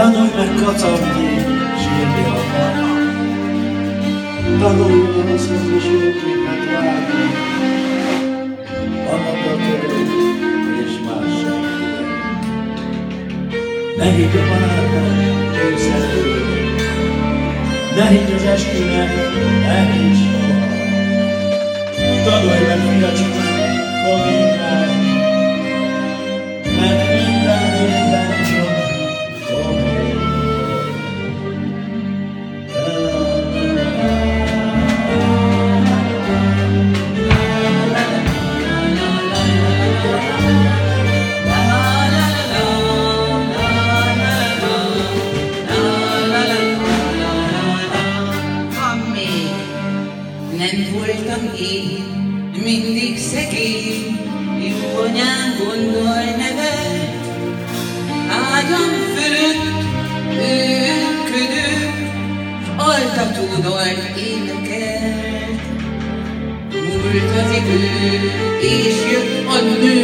Tanulj meg kacagni, sírni akar. Tanulj a rosszhoz is jóképpet várni. A napra törő és más senki. Ne higgy a barátnak, ő szerető. Ne higgy az eskünek, ne higgy soha. Tanulj meg, fiacska, nem voltam én, mindig szegény, jó anyám gondol nevet, ágyam fölött őködött, altató dalt énekelt. Múlt az idő, és jött a nő,